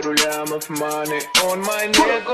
Пару of money on my neck,